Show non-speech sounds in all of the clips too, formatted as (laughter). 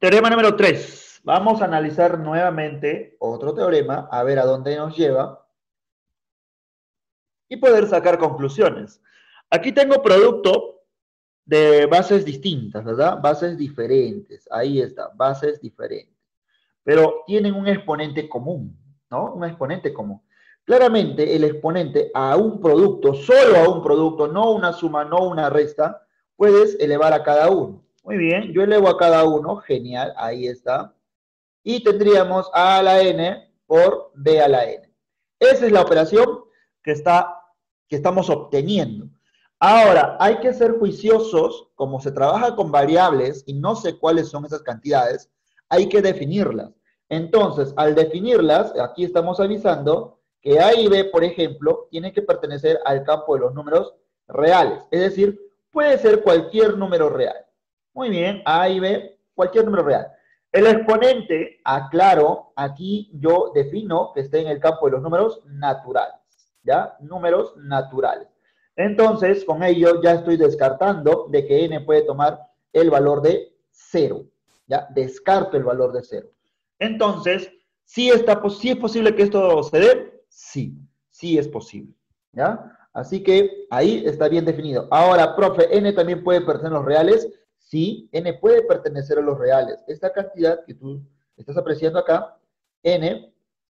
Teorema número 3. Vamos a analizar nuevamente otro teorema, a ver a dónde nos lleva y poder sacar conclusiones. Aquí tengo producto de bases distintas, ¿verdad? Bases diferentes. Ahí está, bases diferentes. Pero tienen un exponente común, ¿no? Un exponente común. Claramente el exponente a un producto, solo a un producto, no una suma, no una resta, puedes elevar a cada uno. Muy bien, yo elevo a cada uno, genial, ahí está. Y tendríamos A a la N por B a la N. Esa es la operación que, está, que estamos obteniendo. Ahora, hay que ser juiciosos, como se trabaja con variables y no sé cuáles son esas cantidades, hay que definirlas. Entonces, al definirlas, aquí estamos avisando que A y B, por ejemplo, tienen que pertenecer al campo de los números reales. Es decir, puede ser cualquier número real. Muy bien, A y B, cualquier número real. El exponente, aclaro, aquí yo defino que esté en el campo de los números naturales. ¿Ya? Números naturales. Entonces, con ello ya estoy descartando de que n puede tomar el valor de 0. ¿Ya? Descarto el valor de 0. Entonces, si está, es posible que esto se Sí, sí es posible. ¿Ya? Así que ahí está bien definido. Ahora, profe, ¿n también puede pertenecer a los reales? Sí, n puede pertenecer a los reales. Esta cantidad que tú estás apreciando acá, n,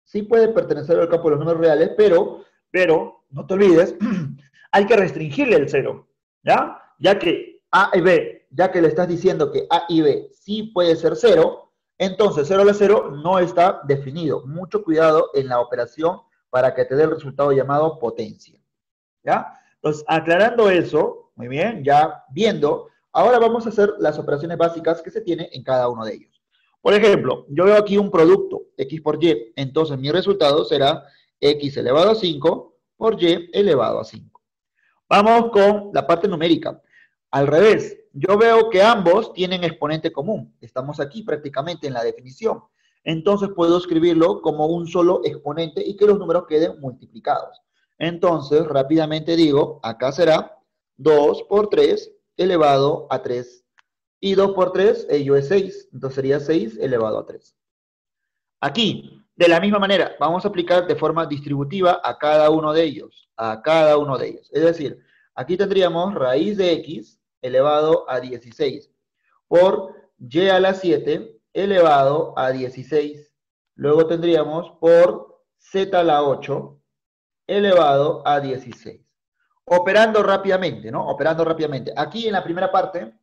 sí puede pertenecer al campo de los números reales, pero, pero, no te olvides, (clears throat) hay que restringirle el cero, ¿ya? Ya que A y B, ya que le estás diciendo que A y B sí puede ser cero, entonces 0 a la 0 no está definido. Mucho cuidado en la operación para que te dé el resultado llamado potencia. ¿Ya? Entonces, aclarando eso, muy bien, ya viendo, ahora vamos a hacer las operaciones básicas que se tiene en cada uno de ellos. Por ejemplo, yo veo aquí un producto, x por y, entonces mi resultado será x elevado a 5 por y elevado a 5. Vamos con la parte numérica. Al revés, yo veo que ambos tienen exponente común. Estamos aquí prácticamente en la definición entonces puedo escribirlo como un solo exponente y que los números queden multiplicados. Entonces, rápidamente digo, acá será 2 por 3 elevado a 3. Y 2 por 3, ello es 6. Entonces sería 6 elevado a 3. Aquí, de la misma manera, vamos a aplicar de forma distributiva a cada uno de ellos. A cada uno de ellos. Es decir, aquí tendríamos raíz de x elevado a 16 por y a la 7 elevado a 16. Luego tendríamos por z a la 8 elevado a 16. Operando rápidamente, ¿no? Operando rápidamente. Aquí en la primera parte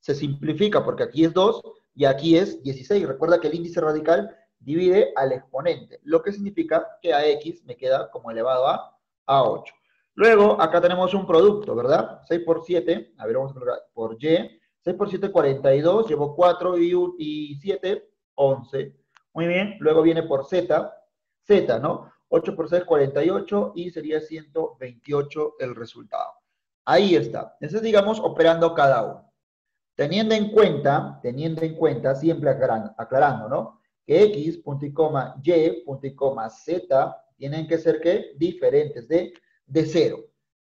se simplifica porque aquí es 2 y aquí es 16. Recuerda que el índice radical divide al exponente, lo que significa que a x me queda como elevado a, a 8. Luego, acá tenemos un producto, ¿verdad? 6 por 7, a ver, vamos a colocar por y, 6 por 7, 42. Llevo 4 y, y 7, 11. Muy bien. Luego viene por Z. Z, ¿no? 8 por 6, 48. Y sería 128 el resultado. Ahí está. Entonces, digamos, operando cada uno. Teniendo en cuenta, teniendo en cuenta, siempre aclarando, ¿no? Que X, punto y coma, Y, punto y coma, Z, tienen que ser, ¿qué? Diferentes de, de cero.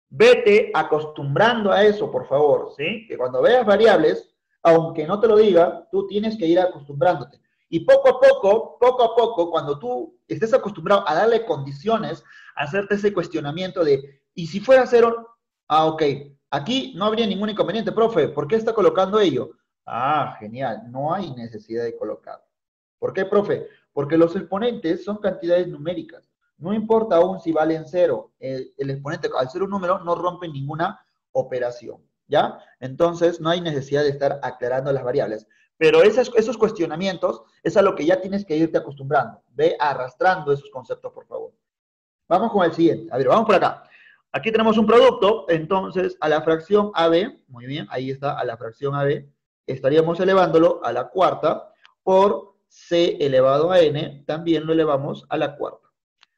Vete acostumbrando a eso, por favor, ¿sí? Que cuando veas variables, aunque no te lo diga, tú tienes que ir acostumbrándote. Y poco a poco, poco a poco, cuando tú estés acostumbrado a darle condiciones, a hacerte ese cuestionamiento de, ¿y si fuera cero? Ah, ok. Aquí no habría ningún inconveniente, profe. ¿Por qué está colocando ello? Ah, genial. No hay necesidad de colocar. ¿Por qué, profe? Porque los exponentes son cantidades numéricas. No importa aún si valen cero, el, exponente al ser un número no rompe ninguna operación, ¿ya? Entonces no hay necesidad de estar aclarando las variables. Pero esos, cuestionamientos es a lo que ya tienes que irte acostumbrando. Ve arrastrando esos conceptos, por favor. Vamos con el siguiente. A ver, vamos por acá. Aquí tenemos un producto, entonces a la fracción AB, muy bien, ahí está, a la fracción AB, estaríamos elevándolo a la cuarta por C elevado a N, también lo elevamos a la cuarta.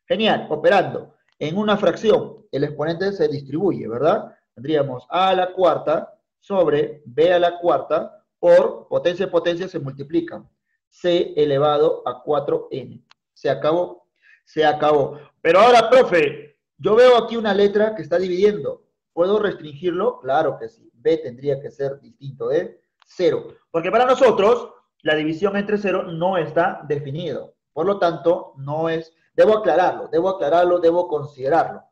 Genial, operando en una fracción, el exponente se distribuye, ¿verdad? Tendríamos A a la cuarta sobre B a la cuarta por potencia y potencia se multiplican. C elevado a 4n. Se acabó. Se acabó. Pero ahora, profe, yo veo aquí una letra que está dividiendo. ¿Puedo restringirlo? Claro que sí. B tendría que ser distinto de 0. Porque para nosotros, la división entre cero no está definido. Por lo tanto, no es, debo aclararlo, debo aclararlo, debo considerarlo.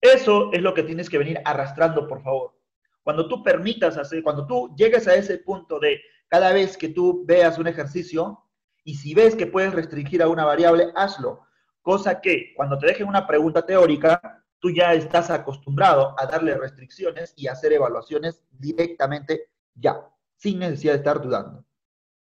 Eso es lo que tienes que venir arrastrando, por favor. Cuando tú permitas hacer, cuando tú llegues a ese punto de cada vez que tú veas un ejercicio y si ves que puedes restringir a una variable, hazlo. Cosa que cuando te dejen una pregunta teórica, tú ya estás acostumbrado a darle restricciones y hacer evaluaciones directamente ya, sin necesidad de estar dudando.